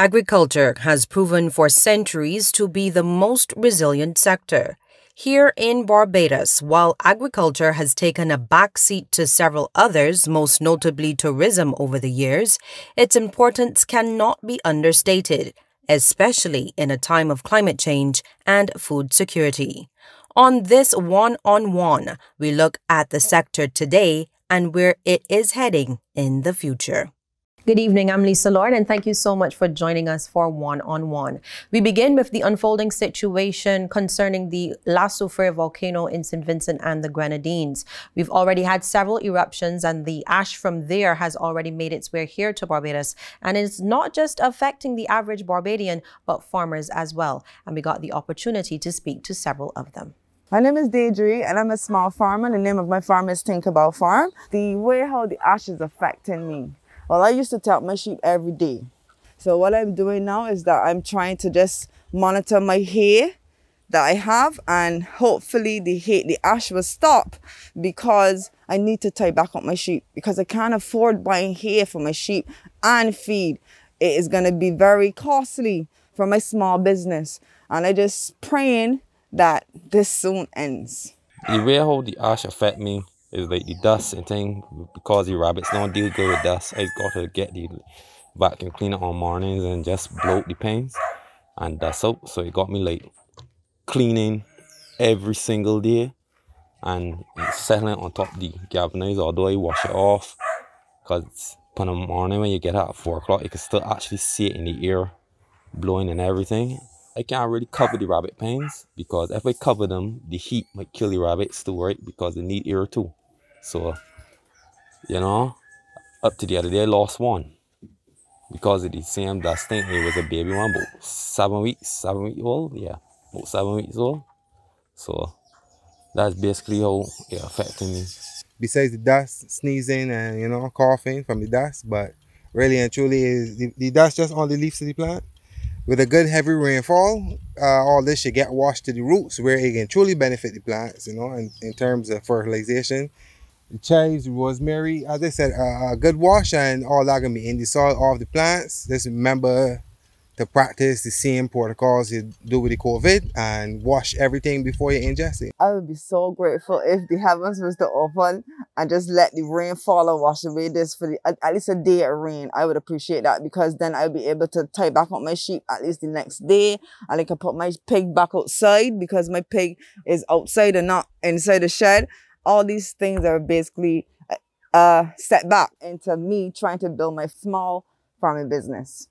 Agriculture has proven for centuries to be the most resilient sector. Here in Barbados, while agriculture has taken a backseat to several others, most notably tourism over the years, its importance cannot be understated, especially in a time of climate change and food security. On this one on one, we look at the sector today and where it is heading in the future. Good evening, I'm Lisa Lord, and thank you so much for joining us for One on One. We begin with the unfolding situation concerning the La Soufriere volcano in St. Vincent and the Grenadines. We've already had several eruptions, and the ash from there has already made its way here to Barbados. And it's not just affecting the average Barbadian, but farmers as well. And we got the opportunity to speak to several of them. My name is Deidre and I'm a small farmer. The name of my farm is Tinkerbell Farm. The way how the ash is affecting me. Well, I used to tap my sheep every day. So what I'm doing now is that I'm trying to just monitor my hair that I have and hopefully the hay, the ash will stop because I need to tie back up my sheep because I can't afford buying hay for my sheep and feed. It is going to be very costly for my small business. And I'm just praying that this soon ends. The way how the ash affect me is like the dust and thing because the rabbits don't deal good with dust. I got to get the vacuum cleaner on mornings and just blow the panes and dust out. So it got me like cleaning every single day and settling on top the galvanizer. Although I wash it off because in the morning when you get out at four o'clock, you can still actually see it in the air blowing and everything. I can't really cover the rabbit pens because if I cover them, the heat might kill the rabbits too, right? Because they need air too. So, you know, up to the other day, I lost one because of the same dust thing. It was a baby one, about seven weeks, seven weeks old. Yeah, about seven weeks old. So that's basically how it affected me. Besides the dust, sneezing and you know coughing from the dust, but really and truly, is the, the dust just on the leaves of the plant. With a good heavy rainfall, uh, all this should get washed to the roots where it can truly benefit the plants, you know, in, in terms of fertilization chives, rosemary, as I said, a good wash and all that gonna be in the soil of the plants. Just remember to practice the same protocols you do with the COVID and wash everything before you ingest it. I would be so grateful if the heavens was to open and just let the rain fall and wash away this for the, at, least a day of rain. I would appreciate that because then I'll be able to tie back up my sheep at least the next day. And I can put my pig back outside because my pig is outside and not inside the shed all these things are basically uh, set back into me trying to build my small farming business.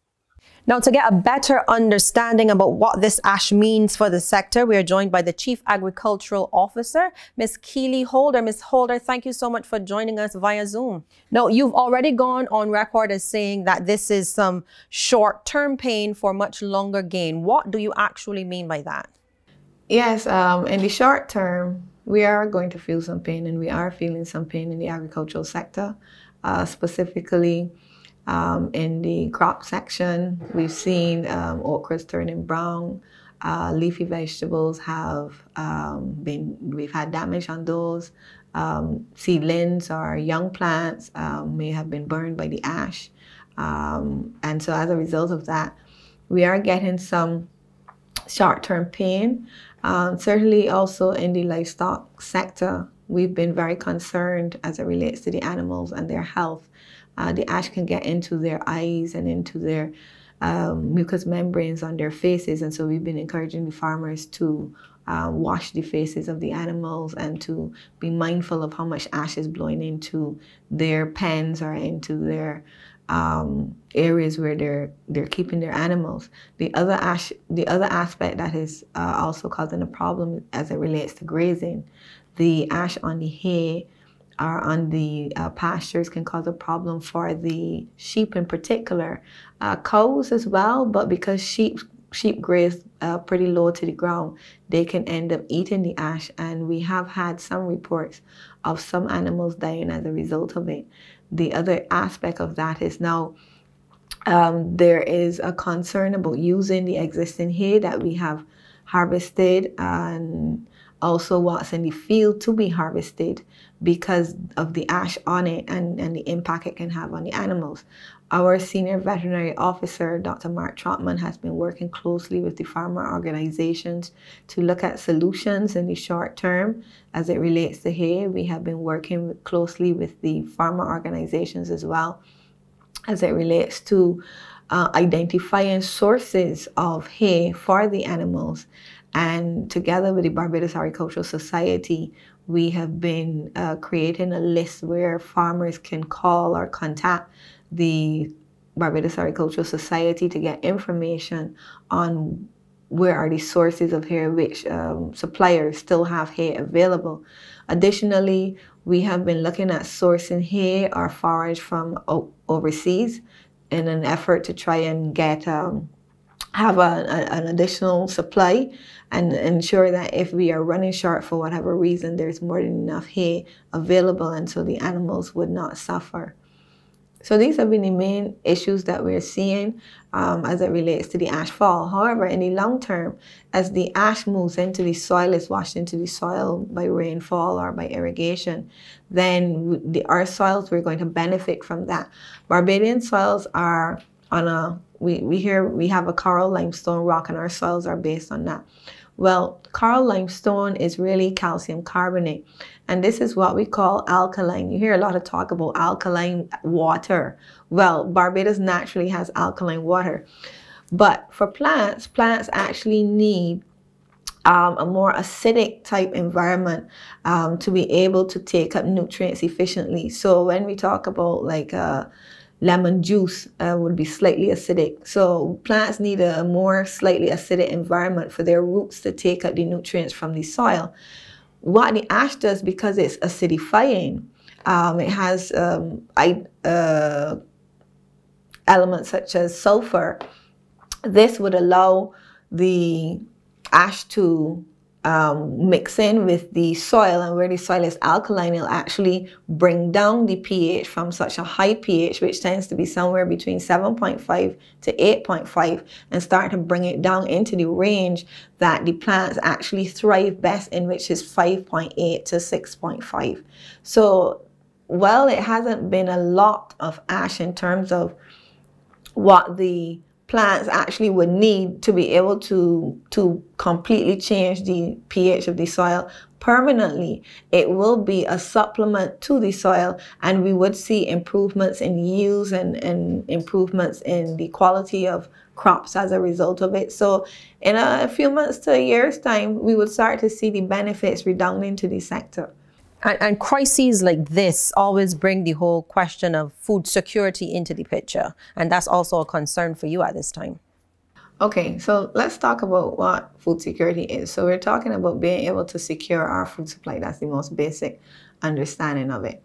Now, to get a better understanding about what this ash means for the sector, we are joined by the Chief Agricultural Officer, Ms. Keely Holder. Ms. Holder, thank you so much for joining us via Zoom. Now, you've already gone on record as saying that this is some short-term pain for much longer gain. What do you actually mean by that? Yes, um, in the short term, we are going to feel some pain, and we are feeling some pain in the agricultural sector, uh, specifically um, in the crop section. We've seen um, okras turning brown. Uh, leafy vegetables have um, been, we've had damage on those. Um, seedlings or young plants um, may have been burned by the ash. Um, and so as a result of that, we are getting some short-term pain. Certainly also in the livestock sector, we've been very concerned as it relates to the animals and their health. Uh, the ash can get into their eyes and into their um, mucous membranes on their faces. And so we've been encouraging the farmers to uh, wash the faces of the animals and to be mindful of how much ash is blowing into their pens or into their um, areas where they're they're keeping their animals. The other ash, the other aspect that is uh, also causing a problem as it relates to grazing, the ash on the hay or on the uh, pastures can cause a problem for the sheep in particular, uh, cows as well. But because sheep sheep graze uh, pretty low to the ground, they can end up eating the ash, and we have had some reports of some animals dying as a result of it the other aspect of that is now um, there is a concern about using the existing hay that we have harvested and also what's in the field to be harvested because of the ash on it and, and the impact it can have on the animals. Our senior veterinary officer, Dr. Mark Trotman, has been working closely with the farmer organizations to look at solutions in the short term as it relates to hay. We have been working closely with the farmer organizations as well as it relates to uh, identifying sources of hay for the animals. And together with the Barbados Agricultural Society, we have been uh, creating a list where farmers can call or contact the Barbados Agricultural Society to get information on where are the sources of hay, which um, suppliers still have hay available. Additionally, we have been looking at sourcing hay or forage from overseas in an effort to try and get um, have a, a, an additional supply and ensure that if we are running short for whatever reason, there's more than enough hay available and so the animals would not suffer. So these have been the main issues that we're seeing um, as it relates to the ash fall. However, in the long term, as the ash moves into the soil, is washed into the soil by rainfall or by irrigation, then the, our soils, we're going to benefit from that. Barbadian soils are on a, we, we here, we have a coral limestone rock and our soils are based on that. Well, coral limestone is really calcium carbonate. And this is what we call alkaline. You hear a lot of talk about alkaline water. Well, Barbados naturally has alkaline water. But for plants, plants actually need um, a more acidic type environment um, to be able to take up nutrients efficiently. So when we talk about like uh, lemon juice uh, would be slightly acidic. So plants need a more slightly acidic environment for their roots to take up the nutrients from the soil what the ash does because it's acidifying, um, it has um, I, uh, elements such as sulfur. This would allow the ash to um, mix in with the soil and where the soil is alkaline, it'll actually bring down the pH from such a high pH, which tends to be somewhere between 7.5 to 8.5, and start to bring it down into the range that the plants actually thrive best in, which is 5.8 to 6.5. So while it hasn't been a lot of ash in terms of what the plants actually would need to be able to to completely change the pH of the soil permanently. It will be a supplement to the soil and we would see improvements in yields and, and improvements in the quality of crops as a result of it. So in a few months to a year's time we would start to see the benefits redounding to the sector and, and, crises like this always bring the whole question of food security into the picture. And that's also a concern for you at this time. Okay, so let's talk about what food security is. So we're talking about being able to secure our food supply. That's the most basic understanding of it.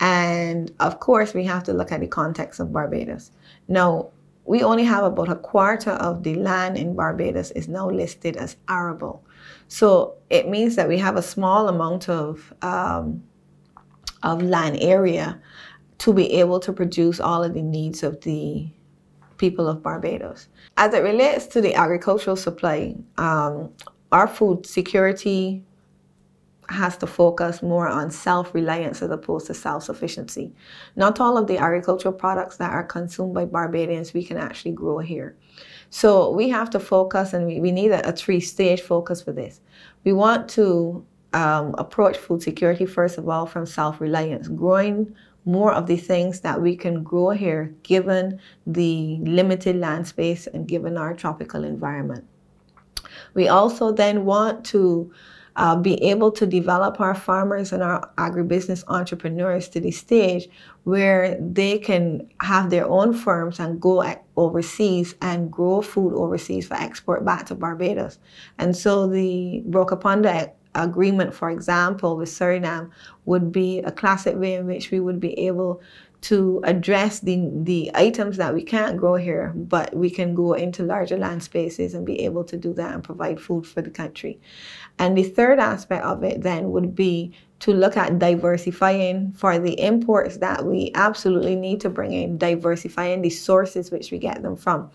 And of course, we have to look at the context of Barbados. Now, we only have about a quarter of the land in Barbados is now listed as arable. So it means that we have a small amount of, um, of land area to be able to produce all of the needs of the people of Barbados. As it relates to the agricultural supply, um, our food security has to focus more on self-reliance as opposed to self-sufficiency. Not all of the agricultural products that are consumed by Barbadians we can actually grow here. So we have to focus and we, we need a, a three-stage focus for this. We want to um, approach food security, first of all, from self-reliance, growing more of the things that we can grow here given the limited land space and given our tropical environment. We also then want to uh, be able to develop our farmers and our agribusiness entrepreneurs to the stage where they can have their own firms and go overseas and grow food overseas for export back to Barbados. And so the Brokopondo agreement, for example, with Suriname would be a classic way in which we would be able to address the, the items that we can't grow here, but we can go into larger land spaces and be able to do that and provide food for the country. And the third aspect of it then would be to look at diversifying for the imports that we absolutely need to bring in, diversifying the sources which we get them from.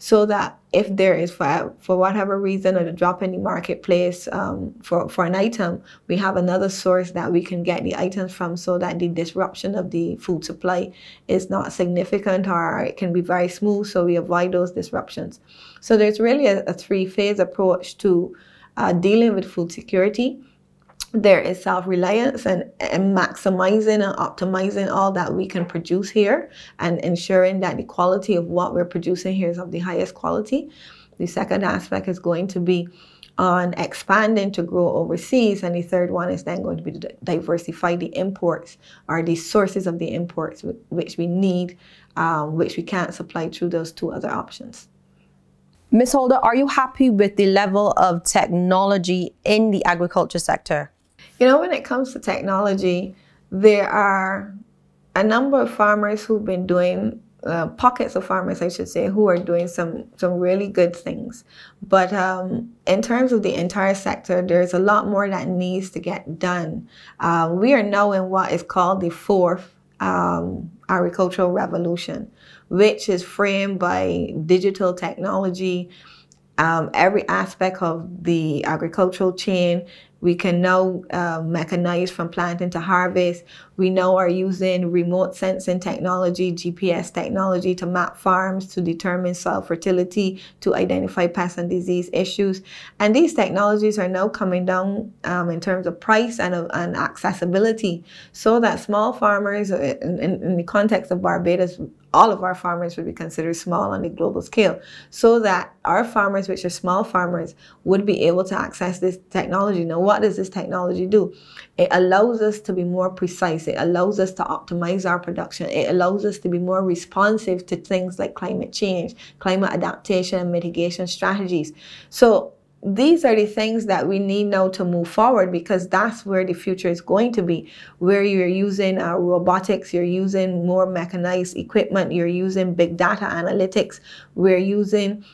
so that if there is for, for whatever reason the drop in the marketplace um, for, for an item, we have another source that we can get the items from so that the disruption of the food supply is not significant or it can be very smooth so we avoid those disruptions. So there's really a, a three-phase approach to uh, dealing with food security there is self-reliance and, and maximizing and optimizing all that we can produce here and ensuring that the quality of what we're producing here is of the highest quality. The second aspect is going to be on expanding to grow overseas. And the third one is then going to be to diversify the imports or the sources of the imports which we need, um, which we can't supply through those two other options. Ms. Holder, are you happy with the level of technology in the agriculture sector? You know, when it comes to technology, there are a number of farmers who've been doing uh, pockets of farmers, I should say, who are doing some some really good things. But um, in terms of the entire sector, there's a lot more that needs to get done. Uh, we are now in what is called the fourth um, agricultural revolution, which is framed by digital technology. Um, every aspect of the agricultural chain we can now uh, mechanize from planting to harvest. We now are using remote sensing technology, GPS technology to map farms, to determine soil fertility, to identify pest and disease issues. And these technologies are now coming down um, in terms of price and, and accessibility so that small farmers, uh, in, in the context of Barbados, all of our farmers would be considered small on the global scale so that our farmers which are small farmers would be able to access this technology. Now what does this technology do? It allows us to be more precise. It allows us to optimize our production. It allows us to be more responsive to things like climate change climate adaptation and mitigation strategies. So these are the things that we need now to move forward because that's where the future is going to be where you're using uh, robotics you're using more mechanized equipment you're using big data analytics we're using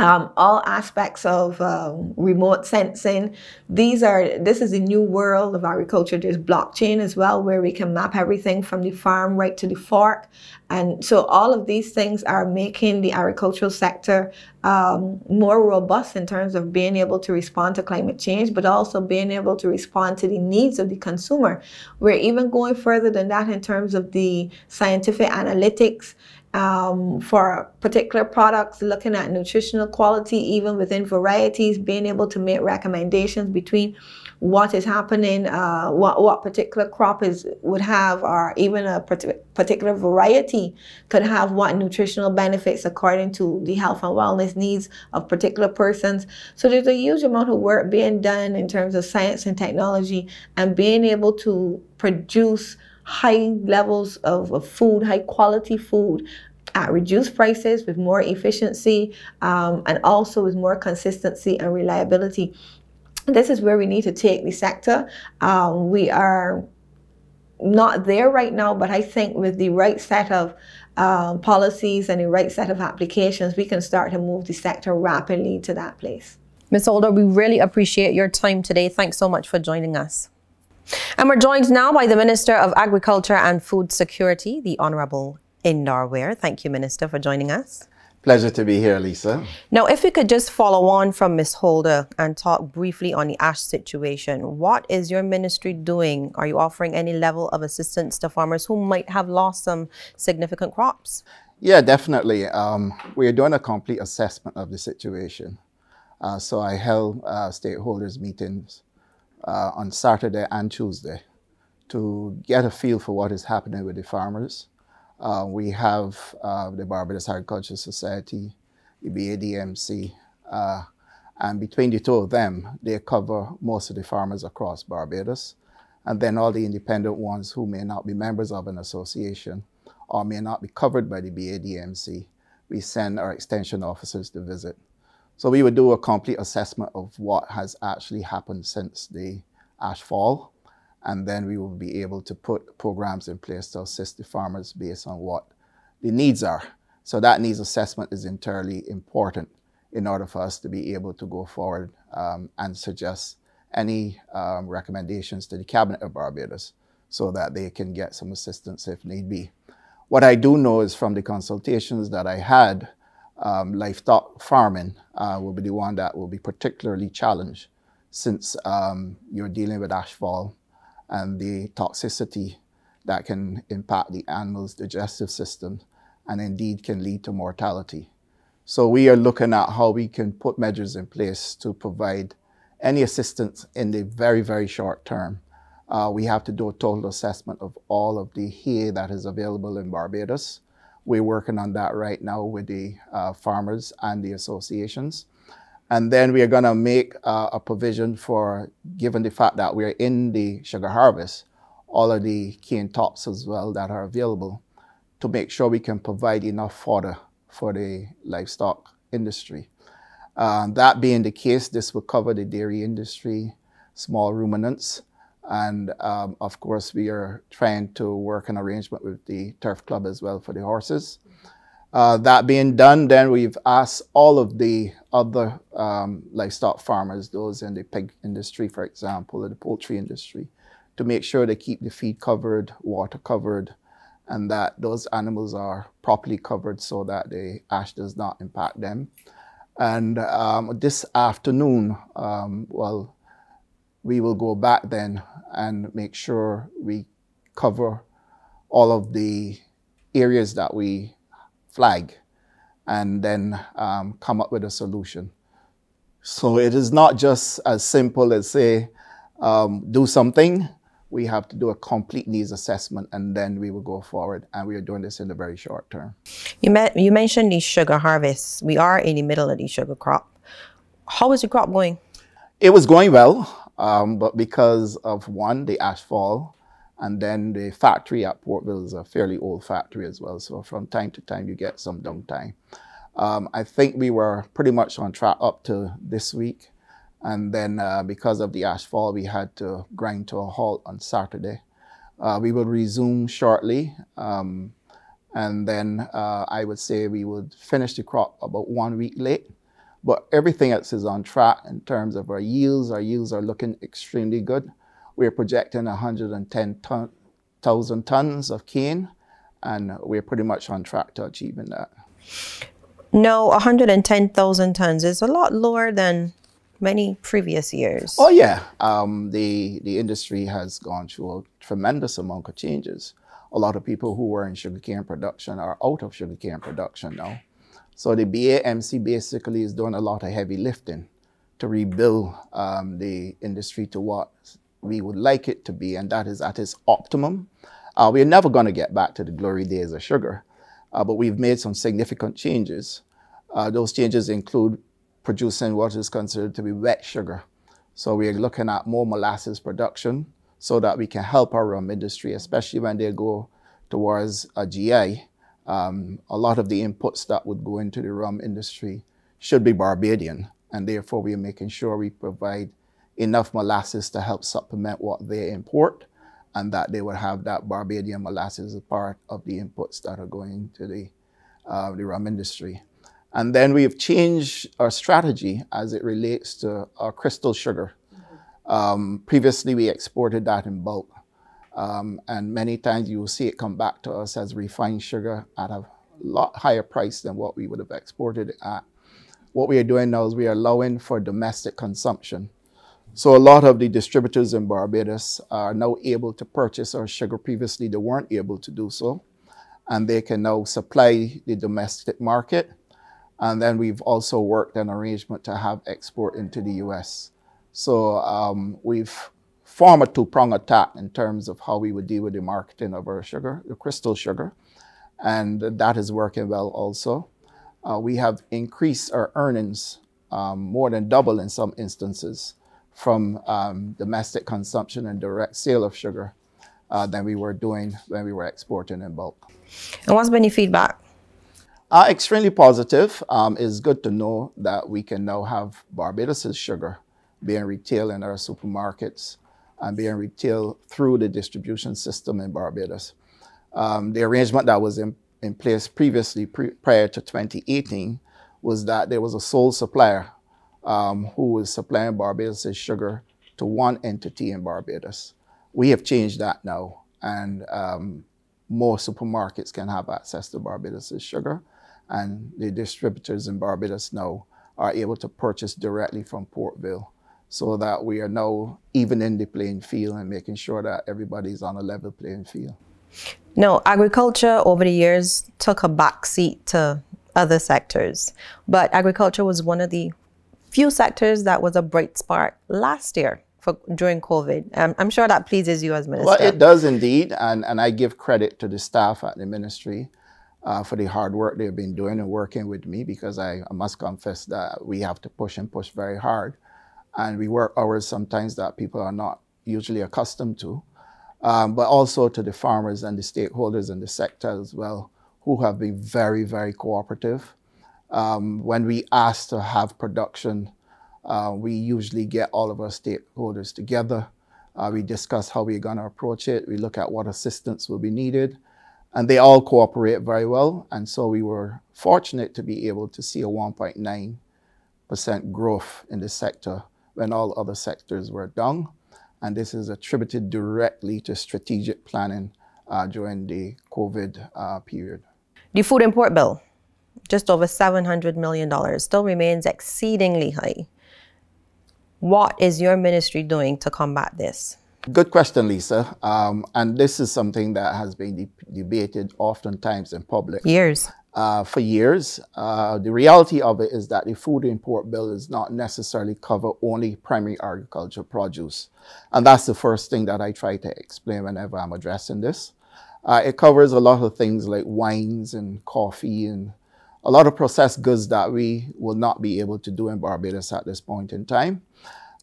um, all aspects of um, remote sensing. These are this is a new world of agriculture. There's blockchain as well, where we can map everything from the farm right to the fork, and so all of these things are making the agricultural sector um, more robust in terms of being able to respond to climate change, but also being able to respond to the needs of the consumer. We're even going further than that in terms of the scientific analytics um, for particular products, looking at nutritional quality, even within varieties, being able to make recommendations between what is happening, uh, what, what particular crop is would have, or even a particular variety could have what nutritional benefits according to the health and wellness needs of particular persons. So there's a huge amount of work being done in terms of science and technology and being able to produce high levels of, of food, high quality food at reduced prices with more efficiency um, and also with more consistency and reliability. This is where we need to take the sector. Um, we are not there right now, but I think with the right set of um, policies and the right set of applications, we can start to move the sector rapidly to that place. Ms. Holder, we really appreciate your time today. Thanks so much for joining us. And we're joined now by the Minister of Agriculture and Food Security, the Honourable Indar Weir. Thank you, Minister, for joining us. Pleasure to be here, Lisa. Now, if we could just follow on from Ms. Holder and talk briefly on the ash situation, what is your ministry doing? Are you offering any level of assistance to farmers who might have lost some significant crops? Yeah, definitely. Um, we are doing a complete assessment of the situation. Uh, so I held uh, stakeholders meetings uh, on Saturday and Tuesday to get a feel for what is happening with the farmers. Uh, we have uh, the Barbados Agricultural Society, the BADMC, uh, and between the two of them, they cover most of the farmers across Barbados. And then all the independent ones who may not be members of an association or may not be covered by the BADMC, we send our extension officers to visit. So we would do a complete assessment of what has actually happened since the ash fall. And then we will be able to put programs in place to assist the farmers based on what the needs are. So that needs assessment is entirely important in order for us to be able to go forward um, and suggest any um, recommendations to the Cabinet of Barbados so that they can get some assistance if need be. What I do know is from the consultations that I had um, livestock farming uh, will be the one that will be particularly challenged since um, you're dealing with ashfall and the toxicity that can impact the animal's digestive system and indeed can lead to mortality. So we are looking at how we can put measures in place to provide any assistance in the very, very short term. Uh, we have to do a total assessment of all of the hay that is available in Barbados. We're working on that right now with the uh, farmers and the associations. And then we are going to make uh, a provision for, given the fact that we're in the sugar harvest, all of the cane tops as well that are available to make sure we can provide enough fodder for the livestock industry. Uh, that being the case, this will cover the dairy industry, small ruminants, and um, of course, we are trying to work an arrangement with the Turf Club as well for the horses. Uh, that being done, then we've asked all of the other um, livestock farmers, those in the pig industry, for example, or the poultry industry, to make sure they keep the feed covered, water covered, and that those animals are properly covered so that the ash does not impact them. And um, this afternoon, um, well, we will go back then and make sure we cover all of the areas that we flag and then um, come up with a solution. So it is not just as simple as say, um, do something. We have to do a complete needs assessment and then we will go forward. And we are doing this in the very short term. You, met, you mentioned the sugar harvest. We are in the middle of the sugar crop. How is the crop going? It was going well. Um, but because of one, the ashfall, and then the factory at Portvale is a fairly old factory as well. So from time to time, you get some downtime. Um, I think we were pretty much on track up to this week. And then uh, because of the ashfall, we had to grind to a halt on Saturday. Uh, we will resume shortly. Um, and then uh, I would say we would finish the crop about one week late. But everything else is on track in terms of our yields. Our yields are looking extremely good. We're projecting 110,000 tons of cane, and we're pretty much on track to achieving that. No, 110,000 tons is a lot lower than many previous years. Oh yeah, um, the the industry has gone through a tremendous amount of changes. A lot of people who were in sugarcane production are out of sugarcane production now. So the BAMC basically is doing a lot of heavy lifting to rebuild um, the industry to what we would like it to be, and that is at its optimum. Uh, we're never going to get back to the glory days of sugar, uh, but we've made some significant changes. Uh, those changes include producing what is considered to be wet sugar. So we're looking at more molasses production so that we can help our rum industry, especially when they go towards a GI um, a lot of the inputs that would go into the rum industry should be Barbadian, and therefore we are making sure we provide enough molasses to help supplement what they import, and that they would have that Barbadian molasses as part of the inputs that are going to the, uh, the rum industry. And then we've changed our strategy as it relates to our crystal sugar. Um, previously, we exported that in bulk. Um, and many times you will see it come back to us as refined sugar at a lot higher price than what we would have exported it at. What we are doing now is we are allowing for domestic consumption. So a lot of the distributors in Barbados are now able to purchase our sugar. Previously, they weren't able to do so. And they can now supply the domestic market. And then we've also worked an arrangement to have export into the US. So um, we've form a two-prong attack in terms of how we would deal with the marketing of our sugar, the crystal sugar, and that is working well also. Uh, we have increased our earnings um, more than double in some instances from um, domestic consumption and direct sale of sugar uh, than we were doing when we were exporting in bulk. And what's been your feedback? Uh, extremely positive. Um, it's good to know that we can now have Barbados' sugar being retailed in our supermarkets and being retailed through the distribution system in Barbados. Um, the arrangement that was in, in place previously, pre prior to 2018, was that there was a sole supplier um, who was supplying Barbados' sugar to one entity in Barbados. We have changed that now, and um, more supermarkets can have access to Barbados' sugar. and the distributors in Barbados now are able to purchase directly from Portvale so that we are now even in the playing field and making sure that everybody's on a level playing field. No, agriculture over the years took a backseat to other sectors, but agriculture was one of the few sectors that was a bright spark last year for during COVID. Um, I'm sure that pleases you as minister. Well, it does indeed, and, and I give credit to the staff at the ministry uh, for the hard work they've been doing and working with me because I, I, must confess that we have to push and push very hard. And we work hours sometimes that people are not usually accustomed to. Um, but also to the farmers and the stakeholders in the sector as well, who have been very, very cooperative. Um, when we ask to have production, uh, we usually get all of our stakeholders together. Uh, we discuss how we're going to approach it. We look at what assistance will be needed and they all cooperate very well. And so we were fortunate to be able to see a 1.9% growth in the sector when all other sectors were down. And this is attributed directly to strategic planning uh, during the COVID uh, period. The food import bill, just over $700 million, still remains exceedingly high. What is your ministry doing to combat this? Good question, Lisa. Um, and this is something that has been de debated oftentimes in public. Years. Uh, for years. Uh, the reality of it is that the food import bill does not necessarily cover only primary agriculture produce. And that's the first thing that I try to explain whenever I'm addressing this. Uh, it covers a lot of things like wines and coffee and a lot of processed goods that we will not be able to do in Barbados at this point in time.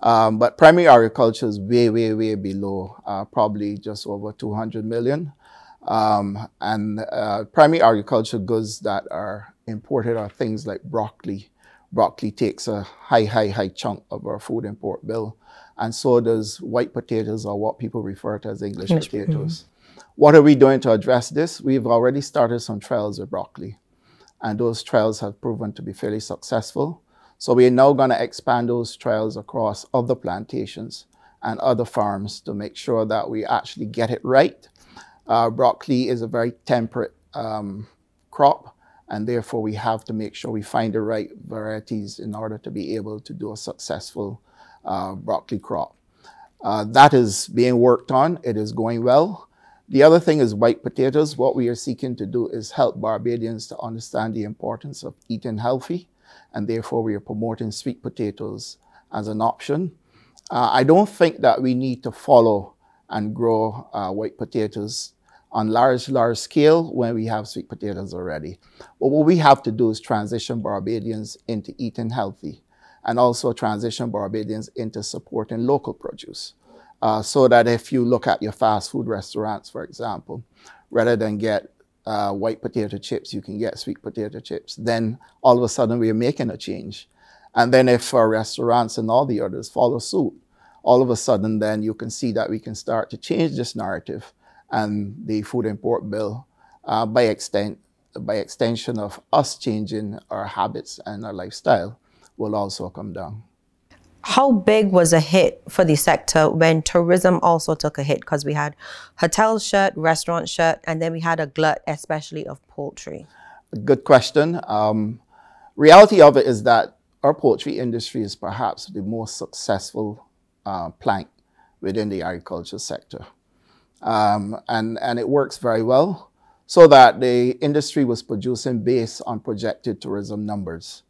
Um, but primary agriculture is way, way, way below, uh, probably just over 200 million. Um, and uh, primary agricultural goods that are imported are things like broccoli. Broccoli takes a high, high, high chunk of our food import bill. And so does white potatoes, or what people refer to as English potatoes. Mm-hmm. What are we doing to address this? We've already started some trials with broccoli. And those trials have proven to be fairly successful. So we're now going to expand those trials across other plantations and other farms to make sure that we actually get it right. Uh, broccoli is a very temperate um, crop, and therefore we have to make sure we find the right varieties in order to be able to do a successful uh, broccoli crop. Uh, that is being worked on. It is going well. The other thing is white potatoes. What we are seeking to do is help Barbadians to understand the importance of eating healthy and therefore we are promoting sweet potatoes as an option. Uh, I don't think that we need to follow and grow uh, white potatoes on large, large scale when we have sweet potatoes already. But what we have to do is transition Barbadians into eating healthy and also transition Barbadians into supporting local produce. Uh, so that if you look at your fast food restaurants, for example, rather than get uh, white potato chips, you can get sweet potato chips. Then all of a sudden we're making a change. And then if our restaurants and all the others follow suit, all of a sudden then you can see that we can start to change this narrative and the food import bill uh, by extent by extension of us changing our habits and our lifestyle will also come down. How big was a hit for the sector when tourism also took a hit? Because we had hotels shut, restaurants shut, and then we had a glut, especially of poultry. Good question. Um, reality of it is that our poultry industry is perhaps the most successful uh, plank within the agriculture sector. Um, and, and it works very well so that the industry was producing based on projected tourism numbers.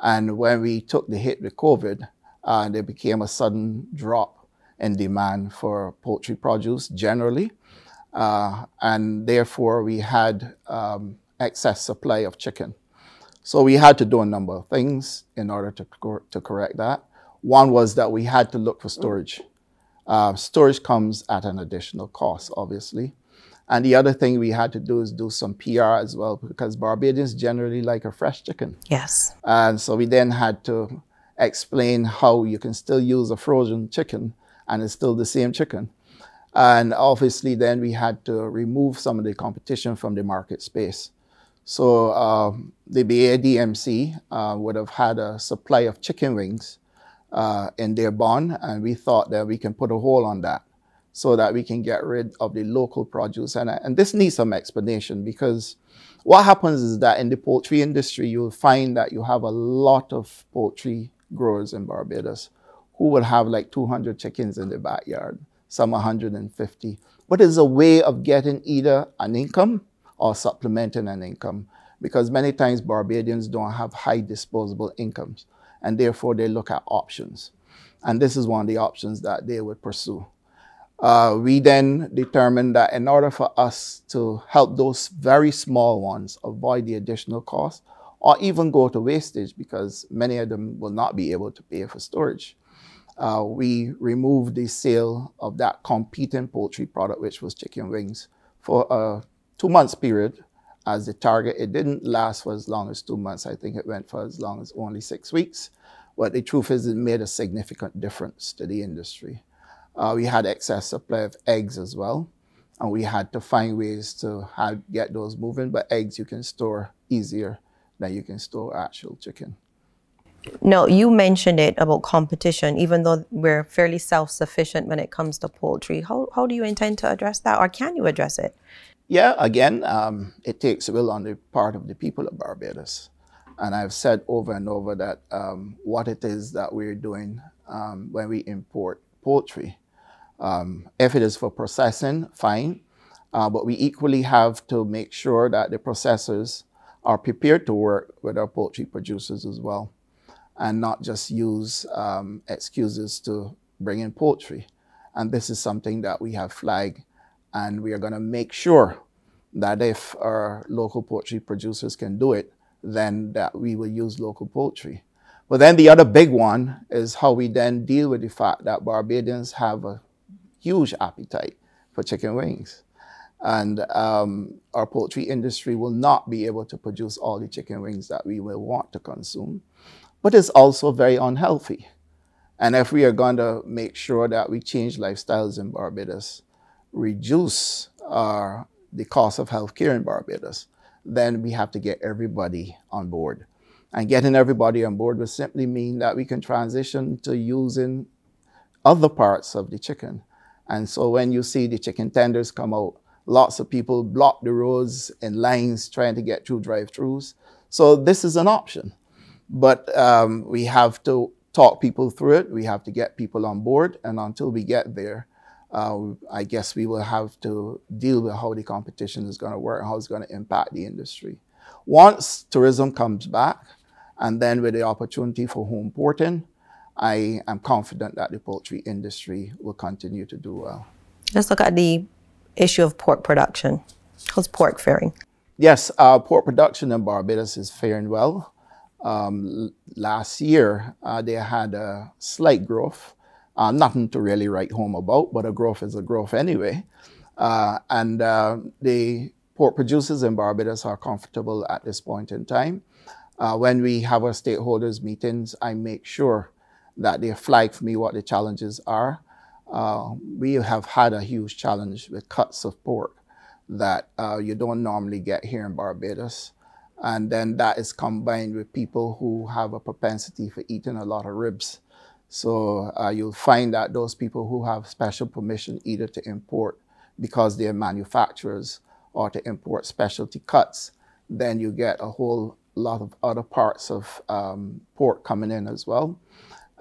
And when we took the hit with COVID, uh, there became a sudden drop in demand for poultry produce generally. Uh, and therefore, we had um, excess supply of chicken. So we had to do a number of things in order to, cor to correct that. One was that we had to look for storage. Uh, storage comes at an additional cost, obviously. And the other thing we had to do is do some PR as well, because Barbadians generally like a fresh chicken. Yes. And so we then had to explain how you can still use a frozen chicken and it's still the same chicken. And obviously, then we had to remove some of the competition from the market space. So uh, the BADMC uh, would have had a supply of chicken wings uh, in their bond, and we thought that we can put a hole on that so that we can get rid of the local produce. And, and this needs some explanation because what happens is that in the poultry industry, you'll find that you have a lot of poultry growers in Barbados who will have like 200 chickens in their backyard, some 150. But it's a way of getting either an income or supplementing an income because many times Barbadians don't have high disposable incomes and therefore they look at options. And this is one of the options that they would pursue. Uh, we then determined that in order for us to help those very small ones avoid the additional cost or even go to wastage because many of them will not be able to pay for storage, uh, we removed the sale of that competing poultry product, which was chicken wings, for a two months period as the target. It didn't last for as long as two months. I think it went for as long as only six weeks. But the truth is, it made a significant difference to the industry. Uh, we had excess supply of eggs as well, and we had to find ways to have, get those moving. But eggs you can store easier than you can store actual chicken. No, you mentioned it about competition, even though we're fairly self sufficient when it comes to poultry. How, how do you intend to address that, or can you address it? Yeah, again, um, it takes will on the part of the people of Barbados. And I've said over and over that um, what it is that we're doing um, when we import poultry. Um, if it is for processing, fine. Uh, but we equally have to make sure that the processors are prepared to work with our poultry producers as well and not just use um, excuses to bring in poultry. And this is something that we have flagged and we are going to make sure that if our local poultry producers can do it, then that we will use local poultry. But then the other big one is how we then deal with the fact that Barbadians have a huge appetite for chicken wings. And um, our poultry industry will not be able to produce all the chicken wings that we will want to consume. But it's also very unhealthy. And if we are going to make sure that we change lifestyles in Barbados, reduce our, the cost of healthcare in Barbados, then we have to get everybody on board. And getting everybody on board would simply mean that we can transition to using other parts of the chicken. And so when you see the chicken tenders come out, lots of people block the roads in lines trying to get through drive-throughs. So this is an option. But um, we have to talk people through it. We have to get people on board. And until we get there, uh, I guess we will have to deal with how the competition is going to work, how it's going to impact the industry. Once tourism comes back, and then with the opportunity for home porting, I am confident that the poultry industry will continue to do well. Let's look at the issue of pork production. How's pork faring? Yes, uh, pork production in Barbados is faring well. Um, last year, uh, they had a slight growth. Uh, nothing to really write home about, but a growth is a growth anyway. Uh, and uh, the pork producers in Barbados are comfortable at this point in time. Uh, when we have our stakeholders meetings, I make sure that they flag for me what the challenges are. Uh, we have had a huge challenge with cuts of pork that uh, you don't normally get here in Barbados. And then that is combined with people who have a propensity for eating a lot of ribs. So uh, you'll find that those people who have special permission either to import because they're manufacturers or to import specialty cuts, then you get a whole lot of other parts of um, pork coming in as well.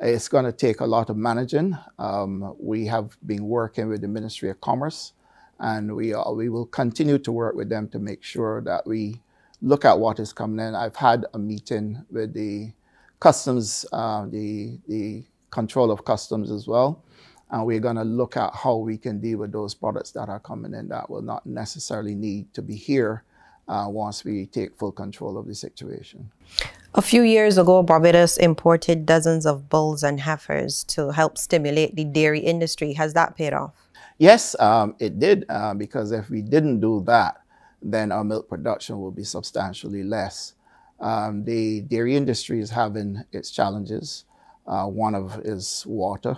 It's going to take a lot of managing. Um, we have been working with the Ministry of Commerce, and we, uh, we will continue to work with them to make sure that we look at what is coming in. I've had a meeting with the customs, uh, the, the Comptroller of customs as well. And we're going to look at how we can deal with those products that are coming in that will not necessarily need to be here uh, once we take full control of the situation. A few years ago, Barbados imported dozens of bulls and heifers to help stimulate the dairy industry. Has that paid off? Yes, um, it did, uh, because if we didn't do that, then our milk production will be substantially less. Um, the dairy industry is having its challenges. Uh, one of is water.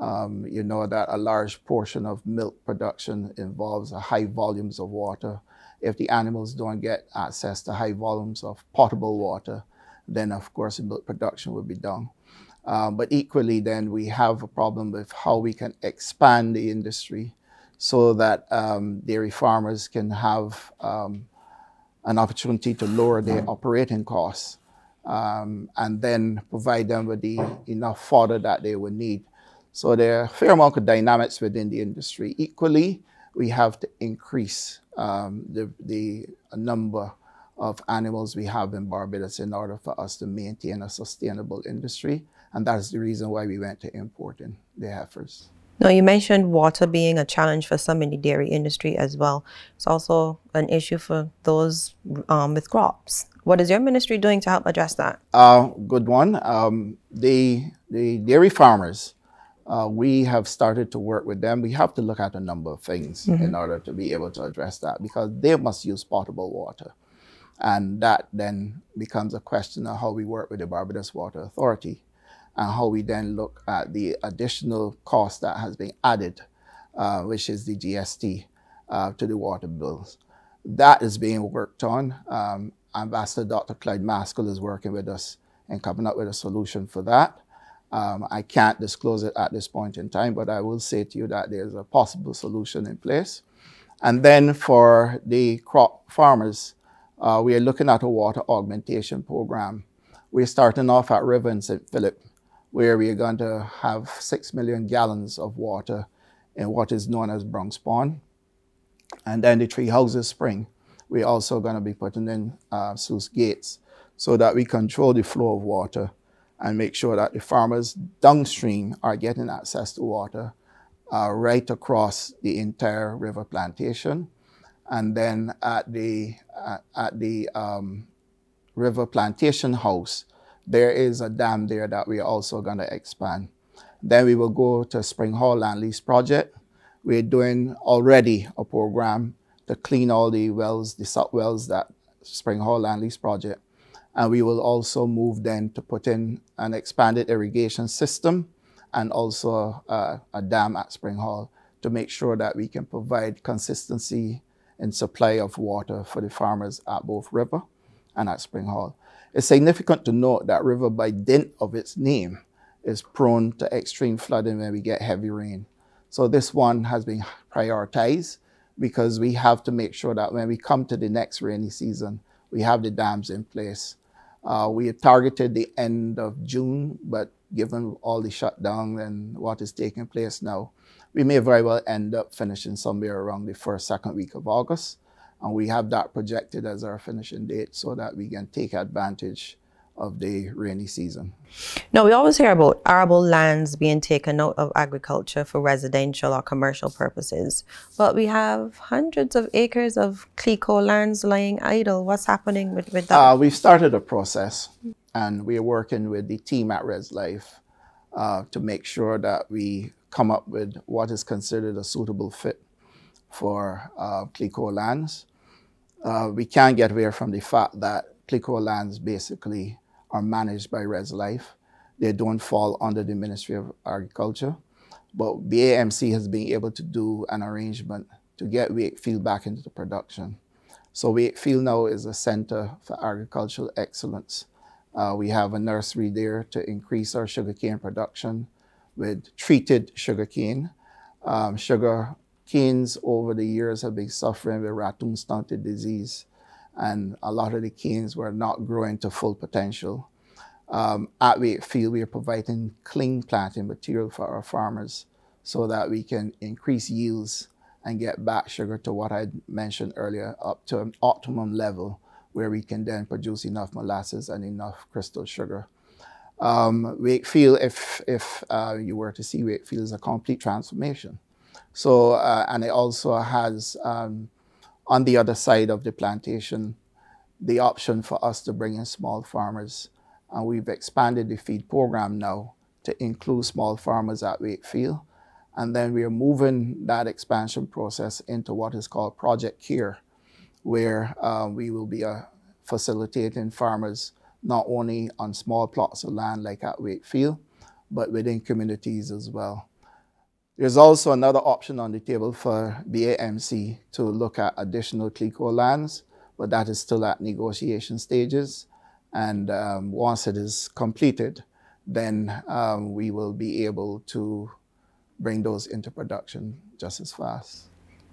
Um, you know that a large portion of milk production involves high volumes of water. If the animals don't get access to high volumes of potable water, then of course milk production will be down. Um, but equally then we have a problem with how we can expand the industry so that um, dairy farmers can have um, an opportunity to lower their operating costs um, and then provide them with the enough fodder that they would need. So there are a fair amount of dynamics within the industry. Equally, we have to increase um, the, the number of animals we have in Barbados in order for us to maintain a sustainable industry. And that's the reason why we went to importing the heifers. Now, you mentioned water being a challenge for some in the dairy industry as well. It's also an issue for those um, with crops. What is your ministry doing to help address that? Uh, good one. Um, the, the dairy farmers, uh, we have started to work with them. We have to look at a number of things mm -hmm. in order to be able to address that because they must use potable water. And that then becomes a question of how we work with the Barbados Water Authority and how we then look at the additional cost that has been added, uh, which is the GST uh, to the water bills. That is being worked on. Um, Ambassador Dr. Clyde Mascoll is working with us and coming up with a solution for that. Um, I can't disclose it at this point in time, but I will say to you that there's a possible solution in place. And then for the crop farmers, uh, we are looking at a water augmentation program. We're starting off at River in St. Philip, where we are going to have 6 million gallons of water in what is known as Bronx Pond. And then the Three Houses Spring, we're also going to be putting in uh, sluice gates so that we control the flow of water and make sure that the farmers downstream are getting access to water uh, right across the entire river plantation and then at the, uh, at the um, River Plantation House, there is a dam there that we're also going to expand. Then we will go to Spring Hall Land Lease Project. We're doing already a program to clean all the wells, the sub wells that Spring Hall Land Lease Project. And we will also move then to put in an expanded irrigation system and also uh, a dam at Spring Hall to make sure that we can provide consistency in supply of water for the farmers at both River and at Spring Hall. It's significant to note that River, by dint of its name, is prone to extreme flooding when we get heavy rain. So this one has been prioritized because we have to make sure that when we come to the next rainy season, we have the dams in place. Uh, we targeted the end of June, but given all the shutdown and what is taking place now, we may very well end up finishing somewhere around the first, second week of August. And we have that projected as our finishing date so that we can take advantage of the rainy season. Now, we always hear about arable lands being taken out of agriculture for residential or commercial purposes, but we have hundreds of acres of CLICO lands lying idle. What's happening with, with that? Uh, we've started a process and we are working with the team at ResLife uh, to make sure that we come up with what is considered a suitable fit for uh, CLICO lands. Uh, we can't get away from the fact that CLICO lands basically are managed by Res Life. They don't fall under the Ministry of Agriculture. But BAMC has been able to do an arrangement to get Wakefield back into production. So Wakefield now is a center for agricultural excellence. Uh, we have a nursery there to increase our sugarcane production with treated sugarcane. Um, sugar canes over the years have been suffering with ratoon stunting disease, and a lot of the canes were not growing to full potential. Um, at Wakefield, we are providing clean planting material for our farmers so that we can increase yields and get back sugar to what I mentioned earlier, up to an optimum level where we can then produce enough molasses and enough crystal sugar um, Wakefield, if, if uh, you were to see Wakefield, is a complete transformation. So, uh, and it also has, um, on the other side of the plantation, the option for us to bring in small farmers. And we've expanded the feed program now to include small farmers at Wakefield. And then we are moving that expansion process into what is called Project Care, where uh, we will be uh, facilitating farmers not only on small plots of land like at Wakefield, but within communities as well. There's also another option on the table for BAMC to look at additional CLICO lands, but that is still at negotiation stages. And um, once it is completed, then um, we will be able to bring those into production just as fast.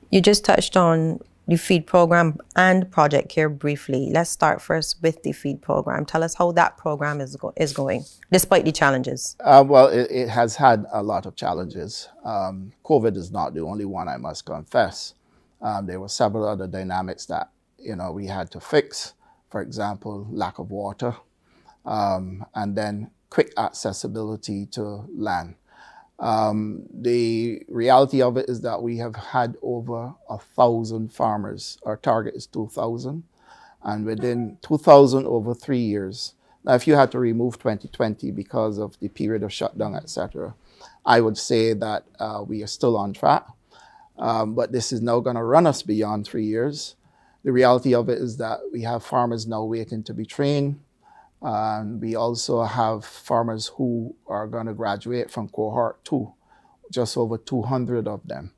You just touched on the feed program and Project Care briefly. Let's start first with the feed program. Tell us how that program is, go- is going, despite the challenges. Uh, well, it, it, has had a lot of challenges. Um, COVID is not the only one, I must confess. Um, there were several other dynamics that you know we had to fix. For example, lack of water, um, and then quick accessibility to land. Um, the reality of it is that we have had over a thousand farmers. Our target is 2,000. And within 2,000 over three years, now if you had to remove 2020 because of the period of shutdown, etc., I would say that uh, we are still on track. Um, but this is now going to run us beyond three years. The reality of it is that we have farmers now waiting to be trained. And we also have farmers who are going to graduate from cohort two, just over 200 of them.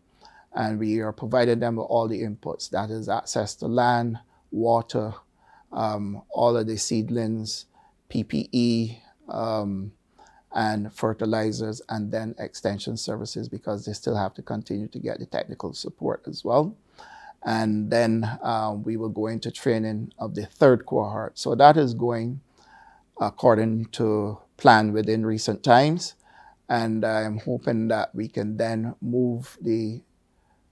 And we are providing them with all the inputs that is, access to land, water, um, all of the seedlings, PPE, um, and fertilizers, and then extension services because they still have to continue to get the technical support as well. And then um, we will go into training of the third cohort. So that is going according to plan within recent times. And I'm hoping that we can then move the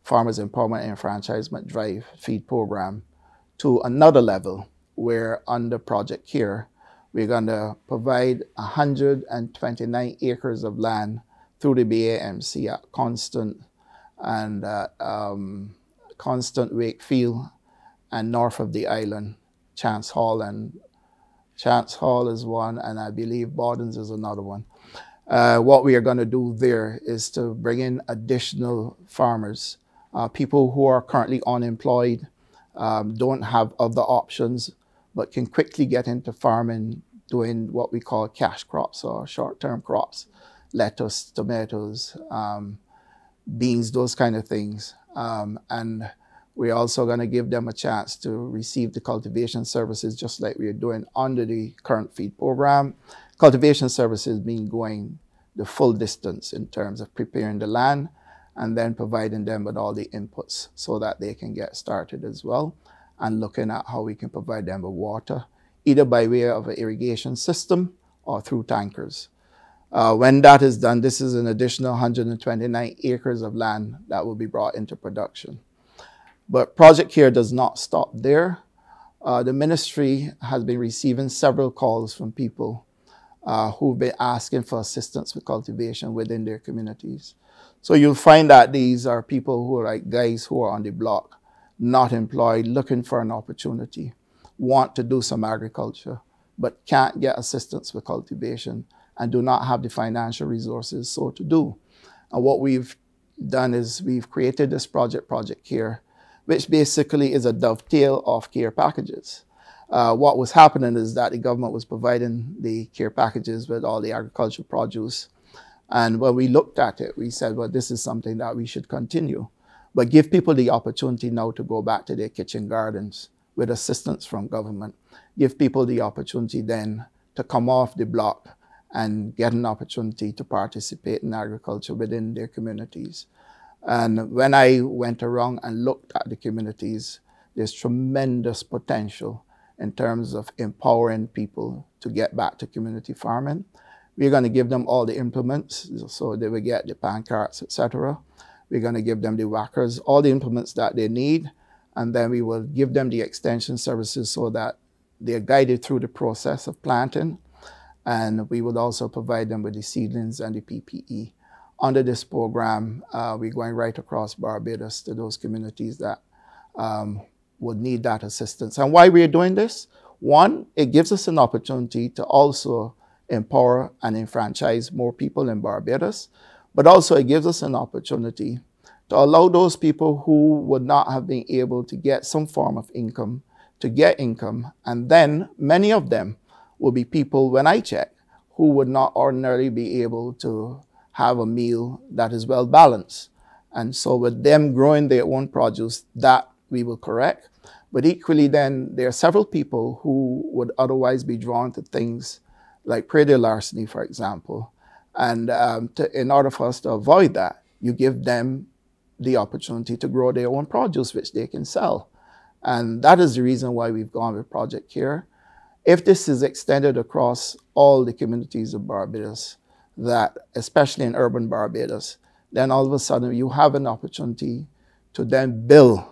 Farmers Empowerment and Enfranchisement Drive feed program to another level where under Project Care, we're going to provide 129 acres of land through the BAMC at Constant and uh, um, Constant Wakefield and north of the island, Chance Hall and Chance Hall is one, and I believe Bawden's is another one. Uh, what we are going to do there is to bring in additional farmers, uh, people who are currently unemployed, um, don't have other options, but can quickly get into farming doing what we call cash crops or short-term crops, lettuce, tomatoes, um, beans, those kind of things. Um, and we're also going to give them a chance to receive the cultivation services just like we're doing under the current feed program. Cultivation services mean going the full distance in terms of preparing the land and then providing them with all the inputs so that they can get started as well and looking at how we can provide them with water, either by way of an irrigation system or through tankers. Uh, when that is done, this is an additional 129 acres of land that will be brought into production. But Project Care does not stop there. Uh, the ministry has been receiving several calls from people uh, who've been asking for assistance with cultivation within their communities. So you'll find that these are people who are like guys who are on the block, not employed, looking for an opportunity, want to do some agriculture, but can't get assistance with cultivation and do not have the financial resources so to do. And what we've done is we've created this project, Project Care, which basically is a dovetail of care packages. Uh, what was happening is that the government was providing the care packages with all the agricultural produce. And when we looked at it, we said, well, this is something that we should continue, but give people the opportunity now to go back to their kitchen gardens with assistance from government. Give people the opportunity then to come off the block and get an opportunity to participate in agriculture within their communities. And when I went around and looked at the communities, there's tremendous potential in terms of empowering people to get back to community farming. We're going to give them all the implements, so they will get the pan pancarts, etc. We're going to give them the whackers, all the implements that they need, and then we will give them the extension services so that they're guided through the process of planting, and we will also provide them with the seedlings and the PPE under this program, uh, we're going right across Barbados to those communities that um, would need that assistance. And why we're doing this? One, it gives us an opportunity to also empower and enfranchise more people in Barbados, but also it gives us an opportunity to allow those people who would not have been able to get some form of income to get income. And then many of them will be people, when I check, who would not ordinarily be able to have a meal that is well balanced. And so with them growing their own produce, that we will correct. But equally then, there are several people who would otherwise be drawn to things like predial larceny, for example. And um, to, in order for us to avoid that, you give them the opportunity to grow their own produce, which they can sell. And that is the reason why we've gone with Project Care. If this is extended across all the communities of Barbados, that especially in urban Barbados, then all of a sudden you have an opportunity to then build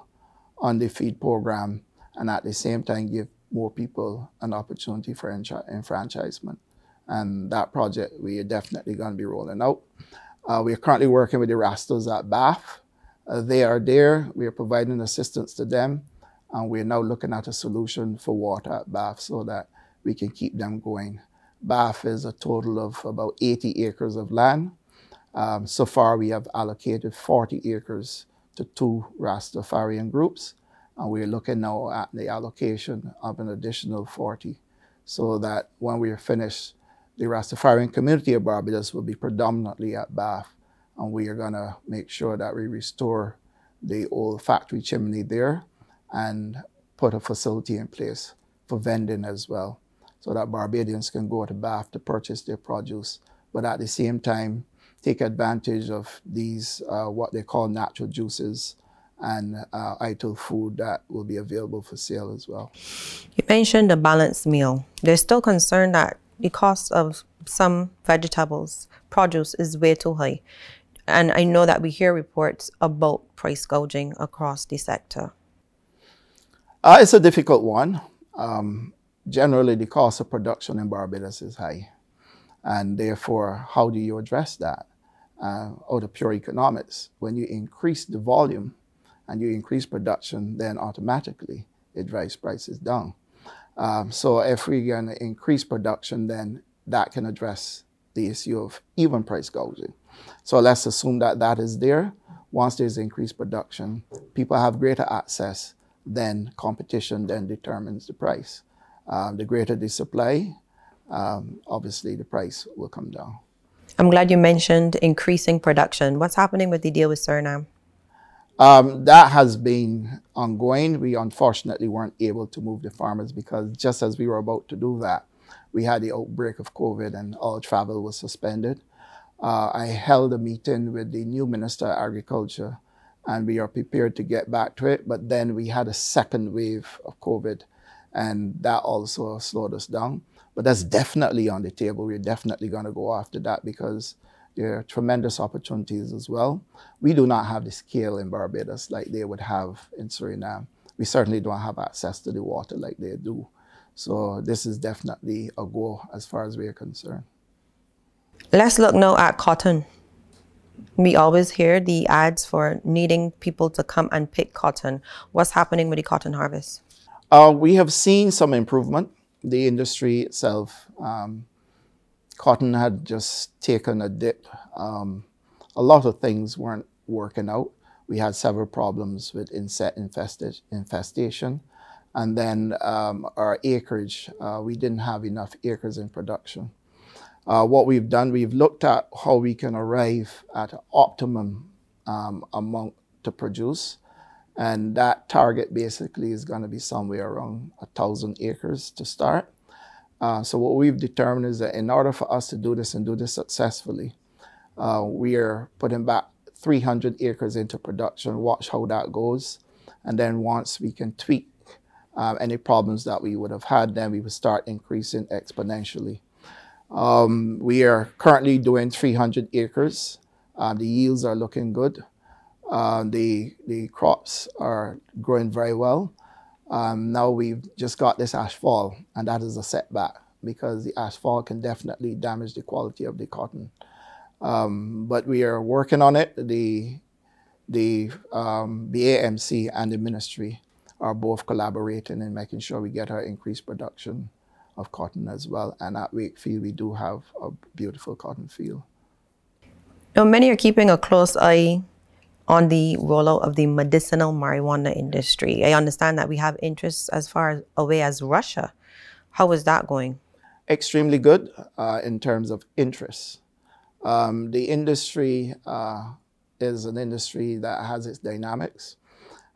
on the feed program and at the same time give more people an opportunity for enfranchisement. And that project we are definitely going to be rolling out. Uh, we are currently working with the Rastas at Bath. Uh, they are there. We are providing assistance to them. And we're now looking at a solution for water at Bath so that we can keep them going. Bath is a total of about 80 acres of land. Um, so far, we have allocated 40 acres to two Rastafarian groups. And we're looking now at the allocation of an additional 40 so that when we are finished, the Rastafarian community of Barbados will be predominantly at Bath. And we are going to make sure that we restore the old factory chimney there and put a facility in place for vending as well so that Barbadians can go to Bath to purchase their produce, but at the same time, take advantage of these, uh, what they call natural juices and uh, ital food that will be available for sale as well. You mentioned the balanced meal. There's still concern that the cost of some vegetables, produce is way too high. And I know that we hear reports about price gouging across the sector. Uh, it's a difficult one. Um, generally, the cost of production in Barbados is high. And therefore, how do you address that? Uh, out of pure economics, when you increase the volume and you increase production, then automatically it drives prices down. Um, so if we're going to increase production, then that can address the issue of even price gouging. So let's assume that that is there. Once there's increased production, people have greater access, then competition then determines the price. Um, the greater the supply, um, obviously the price will come down. I'm glad you mentioned increasing production. What's happening with the deal with Suriname? Um, that has been ongoing. We unfortunately weren't able to move the farmers because just as we were about to do that, we had the outbreak of COVID and all travel was suspended. Uh, I held a meeting with the new Minister of Agriculture and we are prepared to get back to it. But then we had a second wave of COVID and that also slowed us down. But that's definitely on the table. We're definitely going to go after that because there are tremendous opportunities as well. We do not have the scale in Barbados like they would have in Suriname. We certainly don't have access to the water like they do. So this is definitely a goal as far as we're concerned. Let's look now at cotton. We always hear the ads for needing people to come and pick cotton. What's happening with the cotton harvest? Uh, we have seen some improvement. The industry itself, um, cotton had just taken a dip. Um, a lot of things weren't working out. We had several problems with insect infestation. And then um, our acreage, uh, we didn't have enough acres in production. Uh, what we've done, we've looked at how we can arrive at optimum um, amount to produce. And that target basically is going to be somewhere around a thousand acres to start. Uh, so what we've determined is that in order for us to do this and do this successfully, uh, we are putting back 300 acres into production, watch how that goes. And then once we can tweak um, any problems that we would have had, then we would start increasing exponentially. Um, we are currently doing 300 acres. Uh, the yields are looking good. Uh, the, the crops are growing very well. Um, now we've just got this ash fall, and that is a setback because the ash fall can definitely damage the quality of the cotton. Um, but we are working on it. The, the, um, the AMC and the ministry are both collaborating in making sure we get our increased production of cotton as well. And at Wakefield, we do have a beautiful cotton field. Now, many are keeping a close eye on the rollout of the medicinal marijuana industry. I understand that we have interests as far away as Russia. How is that going? Extremely good uh, in terms of interests. Um, the industry uh, is an industry that has its dynamics.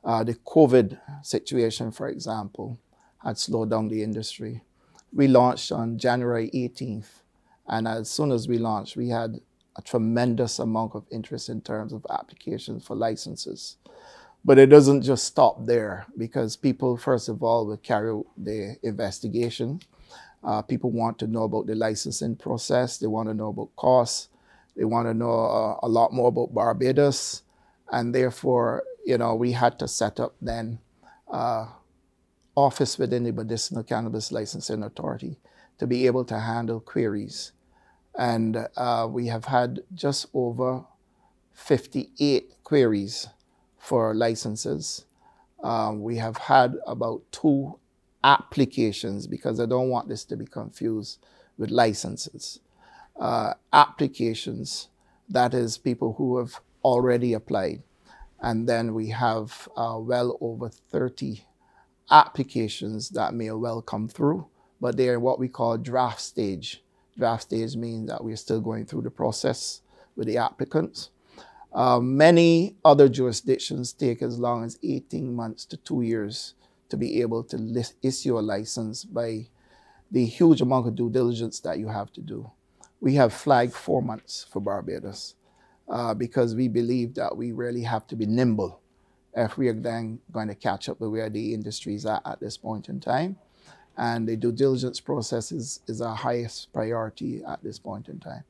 Uh, the COVID situation, for example, had slowed down the industry. We launched on January 18th, and as soon as we launched, we had a tremendous amount of interest in terms of applications for licenses. But it doesn't just stop there because people, first of all, will carry out the investigation. Uh, people want to know about the licensing process. They want to know about costs. They want to know uh, a lot more about Barbados. And therefore, you know, we had to set up then uh, office within the Medicinal Cannabis Licensing Authority to be able to handle queries. And uh, we have had just over 58 queries for licenses. Um, we have had about two applications because I don't want this to be confused with licenses. Uh, applications, that is people who have already applied. And then we have uh, well over 30 applications that may well come through, but they're what we call draft stage. Draft stage means that we're still going through the process with the applicants. Uh, many other jurisdictions take as long as 18 months to two years to be able to issue a license by the huge amount of due diligence that you have to do. We have flagged four months for Barbados uh, because we believe that we really have to be nimble if we are then going to catch up with where the industry is at at this point in time. And the due diligence process is, is our highest priority at this point in time.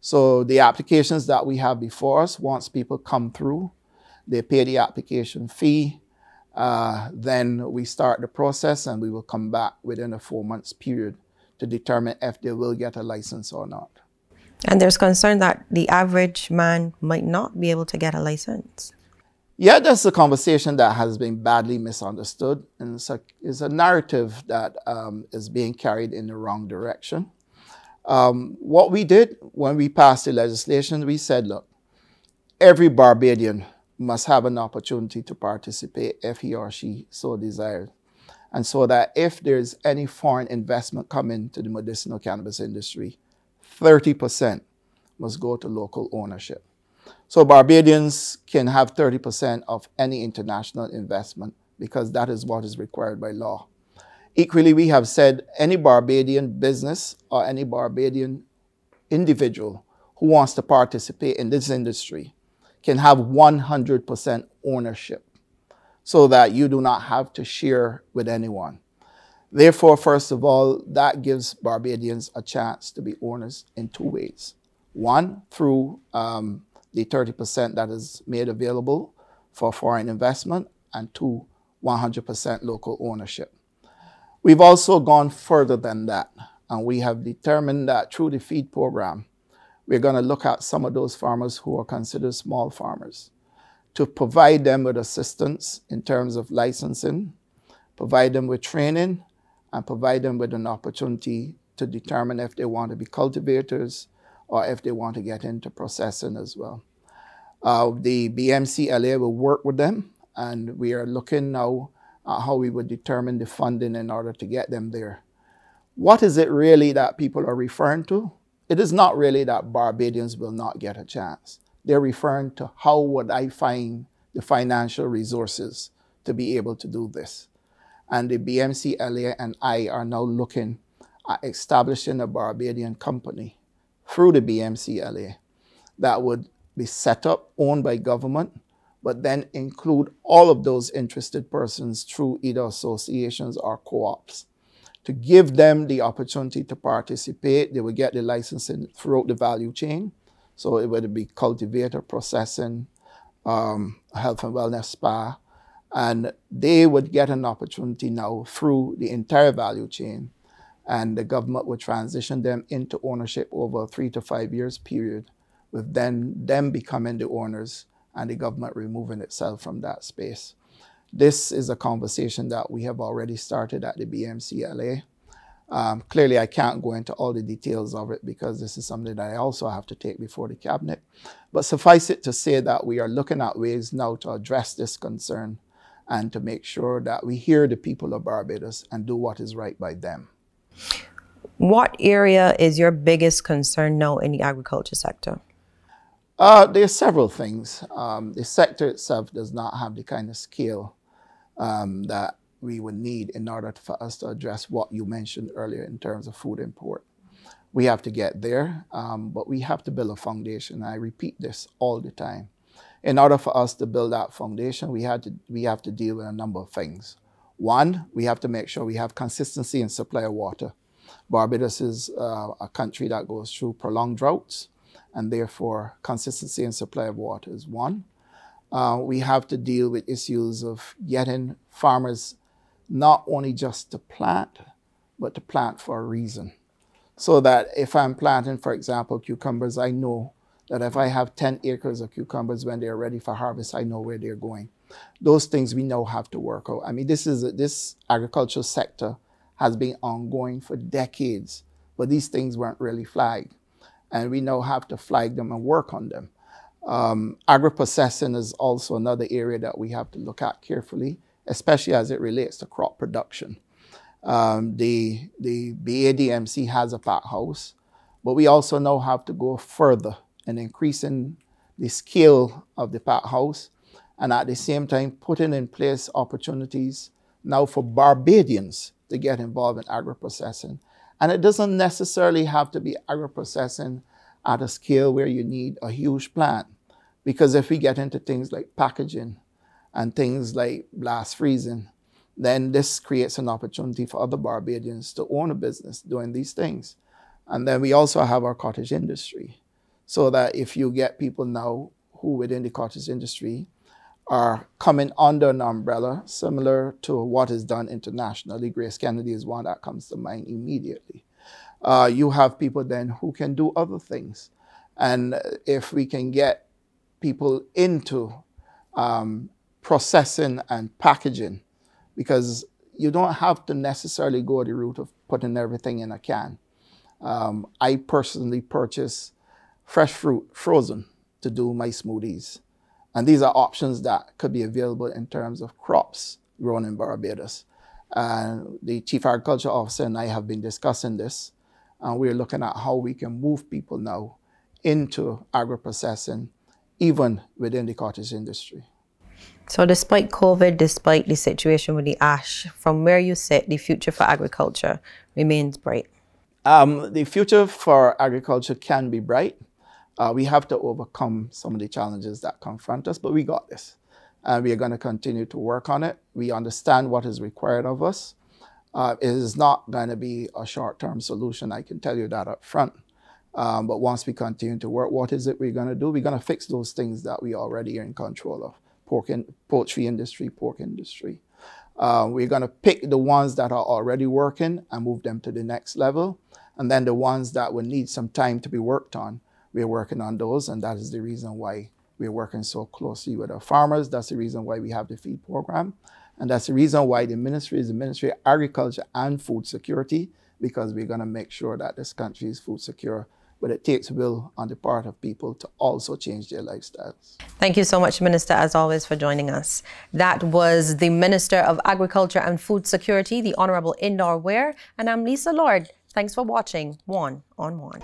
So the applications that we have before us, once people come through, they pay the application fee, uh, then we start the process and we will come back within a four months period to determine if they will get a license or not. And there's concern that the average man might not be able to get a license. Yeah, that's a conversation that has been badly misunderstood. And it's a, it's a narrative that um, is being carried in the wrong direction. Um, what we did when we passed the legislation, we said, look, every Barbadian must have an opportunity to participate if he or she so desires. And so that if there's any foreign investment coming to the medicinal cannabis industry, 30% must go to local ownership. So Barbadians can have 30% of any international investment because that is what is required by law. Equally, we have said any Barbadian business or any Barbadian individual who wants to participate in this industry can have 100% ownership so that you do not have to share with anyone. Therefore, first of all, that gives Barbadians a chance to be owners in two ways. One, through um, the 30% that is made available for foreign investment, and two, 100% local ownership. We've also gone further than that, and we have determined that through the feed program, we're going to look at some of those farmers who are considered small farmers to provide them with assistance in terms of licensing, provide them with training, and provide them with an opportunity to determine if they want to be cultivators or if they want to get into processing as well. Uh, the BMCLA will work with them, and we are looking now at how we would determine the funding in order to get them there. What is it really that people are referring to? It is not really that Barbadians will not get a chance. They're referring to how would I find the financial resources to be able to do this. And the BMCLA and I are now looking at establishing a Barbadian company through the BMCLA that would be set up, owned by government, but then include all of those interested persons through either associations or co-ops to give them the opportunity to participate. They would get the licensing throughout the value chain. So it would be cultivator, processing, um, health and wellness spa, and they would get an opportunity now through the entire value chain and the government would transition them into ownership over a three to five years period with then them becoming the owners and the government removing itself from that space. This is a conversation that we have already started at the BMCLA. Um, clearly, I can't go into all the details of it because this is something that I also have to take before the cabinet. But suffice it to say that we are looking at ways now to address this concern and to make sure that we hear the people of Barbados and do what is right by them. What area is your biggest concern now in the agriculture sector? Uh, there are several things. Um, the sector itself does not have the kind of scale um, that we would need in order for us to address what you mentioned earlier in terms of food import. We have to get there, um, but we have to build a foundation. I repeat this all the time. In order for us to build that foundation, we, had to, we have to deal with a number of things. One, we have to make sure we have consistency in supply of water. Barbados is uh, a country that goes through prolonged droughts, and therefore consistency in supply of water is one. Uh, we have to deal with issues of getting farmers not only just to plant, but to plant for a reason. So that if I'm planting, for example, cucumbers, I know that if I have 10 acres of cucumbers when they're ready for harvest, I know where they're going. Those things we know have to work out. I mean, this is this agricultural sector has been ongoing for decades, but these things weren't really flagged. And we now have to flag them and work on them. Um, agri-processing is also another area that we have to look at carefully, especially as it relates to crop production. Um, the, the BADMC has a pack house, but we also now have to go further in increasing the scale of the pack house and at the same time putting in place opportunities now for Barbadians to get involved in agri-processing. And it doesn't necessarily have to be agri-processing at a scale where you need a huge plant. Because if we get into things like packaging and things like blast freezing, then this creates an opportunity for other Barbadians to own a business doing these things. And then we also have our cottage industry. So that if you get people now who within the cottage industry are coming under an umbrella similar to what is done internationally. Grace Kennedy is one that comes to mind immediately. Uh, you have people then who can do other things. And if we can get people into um, processing and packaging, because you don't have to necessarily go the route of putting everything in a can. Um, I personally purchase fresh fruit frozen to do my smoothies. And these are options that could be available in terms of crops grown in Barbados. And the Chief Agriculture Officer and I have been discussing this. And we're looking at how we can move people now into agri-processing, even within the cottage industry. So despite COVID, despite the situation with the ash, from where you sit, the future for agriculture remains bright? Um, the future for agriculture can be bright. Uh, we have to overcome some of the challenges that confront us, but we got this. And we are going to continue to work on it. We understand what is required of us. Uh, it is not going to be a short-term solution, I can tell you that up front. Um, but once we continue to work, what is it we're going to do? We're going to fix those things that we already are in control of. Pork in, poultry industry, pork industry. Uh, we're going to pick the ones that are already working and move them to the next level. And then the ones that will need some time to be worked on, we're working on those, and that is the reason why we're working so closely with our farmers. That's the reason why we have the feed program. And that's the reason why the ministry is the Ministry of Agriculture and Food Security, because we're going to make sure that this country is food secure. But it takes will on the part of people to also change their lifestyles. Thank you so much, Minister, as always, for joining us. That was the Minister of Agriculture and Food Security, the Honorable Indar Weir, and I'm Lisa Lord. Thanks for watching One on One.